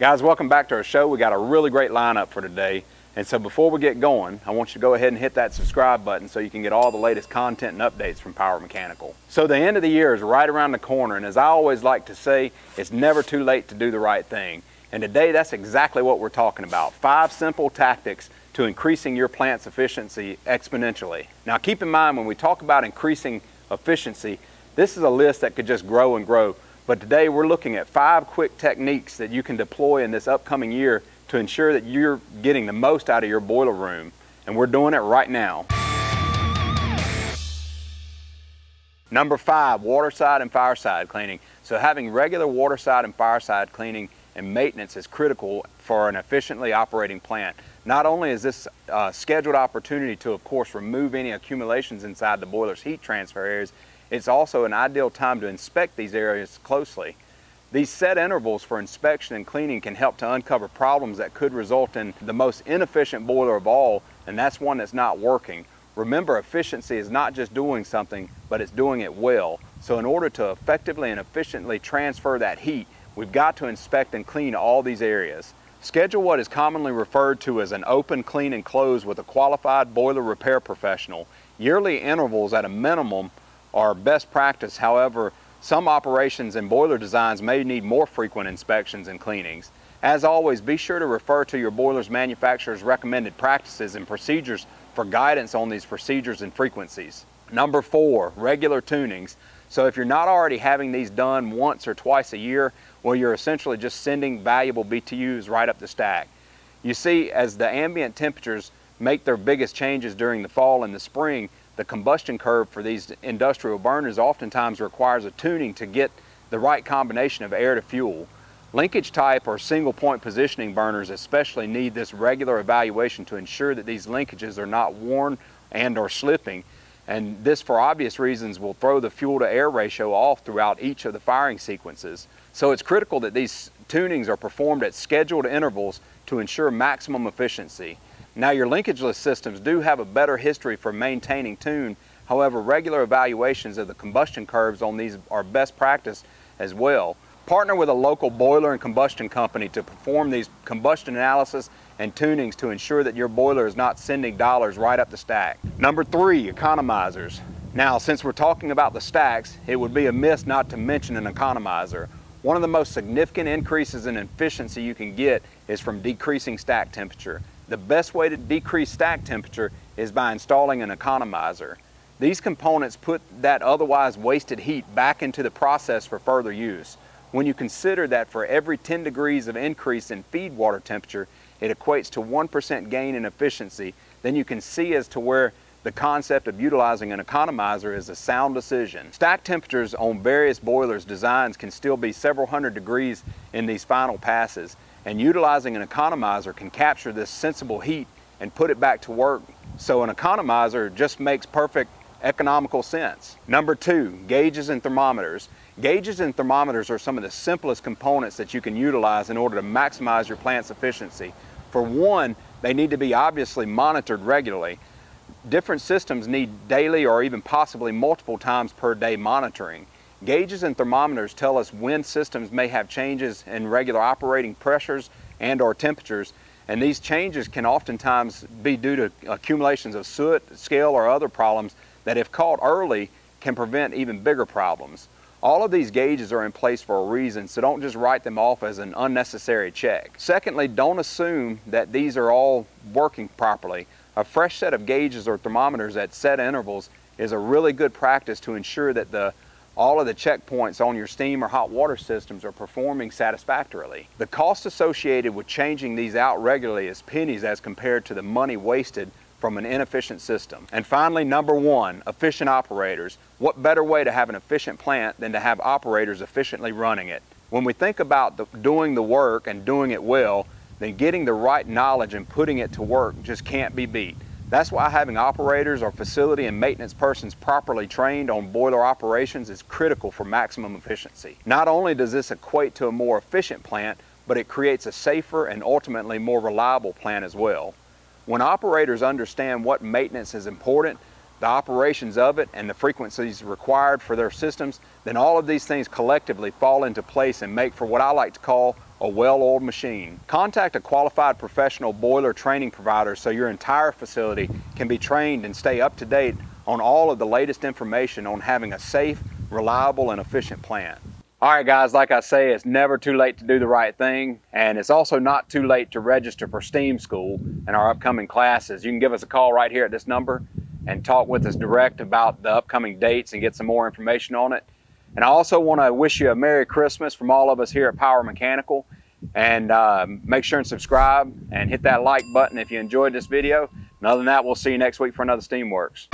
Guys, welcome back to our show. We got a really great lineup for today. And so before we get going, I want you to go ahead and hit that subscribe button so you can get all the latest content and updates from Power Mechanical. So the end of the year is right around the corner, and as I always like to say, it's never too late to do the right thing. And today, that's exactly what we're talking about. Five simple tactics to increasing your plant's efficiency exponentially. Now keep in mind, when we talk about increasing efficiency, this is a list that could just grow and grow. But today we're looking at five quick techniques that you can deploy in this upcoming year to ensure that you're getting the most out of your boiler room. And we're doing it right now. Number five, waterside and fireside cleaning. So having regular waterside and fireside cleaning and maintenance is critical for an efficiently operating plant. Not only is this a scheduled opportunity to, of course, remove any accumulations inside the boiler's heat transfer areas, it's also an ideal time to inspect these areas closely. These set intervals for inspection and cleaning can help to uncover problems that could result in the most inefficient boiler of all, and that's one that's not working. Remember, efficiency is not just doing something, but it's doing it well. So in order to effectively and efficiently transfer that heat, we've got to inspect and clean all these areas. Schedule what is commonly referred to as an open, clean, and close with a qualified boiler repair professional. Yearly intervals at a minimum are best practice. However, some operations and boiler designs may need more frequent inspections and cleanings. As always, be sure to refer to your boiler's manufacturer's recommended practices and procedures for guidance on these procedures and frequencies. Number four, regular tunings. So if you're not already having these done once or twice a year, well, you're essentially just sending valuable BTUs right up the stack. You see, as the ambient temperatures make their biggest changes during the fall and the spring, the combustion curve for these industrial burners oftentimes requires a tuning to get the right combination of air to fuel. Linkage type or single point positioning burners especially need this regular evaluation to ensure that these linkages are not worn and or slipping. And this, for obvious reasons, will throw the fuel to air ratio off throughout each of the firing sequences. So it's critical that these tunings are performed at scheduled intervals to ensure maximum efficiency. Now your linkageless systems do have a better history for maintaining tune. However, regular evaluations of the combustion curves on these are best practice as well. Partner with a local boiler and combustion company to perform these combustion analysis and tunings to ensure that your boiler is not sending dollars right up the stack. Number three, economizers. Now, since we're talking about the stacks, it would be amiss not to mention an economizer. One of the most significant increases in efficiency you can get is from decreasing stack temperature. The best way to decrease stack temperature is by installing an economizer. These components put that otherwise wasted heat back into the process for further use. When you consider that for every 10 degrees of increase in feed water temperature, it equates to 1% gain in efficiency, then you can see as to where the concept of utilizing an economizer is a sound decision. Stack temperatures on various boilers designs can still be several hundred degrees in these final passes and utilizing an economizer can capture this sensible heat and put it back to work. So an economizer just makes perfect economical sense. Number two, gauges and thermometers. Gauges and thermometers are some of the simplest components that you can utilize in order to maximize your plant's efficiency. For one, they need to be obviously monitored regularly. Different systems need daily or even possibly multiple times per day monitoring. Gauges and thermometers tell us when systems may have changes in regular operating pressures and or temperatures and these changes can oftentimes be due to accumulations of soot, scale or other problems that if caught early can prevent even bigger problems. All of these gauges are in place for a reason, so don't just write them off as an unnecessary check. Secondly, don't assume that these are all working properly. A fresh set of gauges or thermometers at set intervals is a really good practice to ensure that the all of the checkpoints on your steam or hot water systems are performing satisfactorily. The cost associated with changing these out regularly is pennies as compared to the money wasted from an inefficient system. And finally, number one, efficient operators. What better way to have an efficient plant than to have operators efficiently running it? When we think about the, doing the work and doing it well, then getting the right knowledge and putting it to work just can't be beat. That's why having operators or facility and maintenance persons properly trained on boiler operations is critical for maximum efficiency. Not only does this equate to a more efficient plant, but it creates a safer and ultimately more reliable plant as well. When operators understand what maintenance is important, the operations of it, and the frequencies required for their systems, then all of these things collectively fall into place and make for what I like to call a well-oiled machine. Contact a qualified professional boiler training provider so your entire facility can be trained and stay up to date on all of the latest information on having a safe, reliable, and efficient plant. All right, guys, like I say, it's never too late to do the right thing, and it's also not too late to register for STEAM School and our upcoming classes. You can give us a call right here at this number and talk with us direct about the upcoming dates and get some more information on it. And I also want to wish you a Merry Christmas from all of us here at Power Mechanical. And uh, make sure and subscribe and hit that like button if you enjoyed this video. And other than that, we'll see you next week for another Steamworks.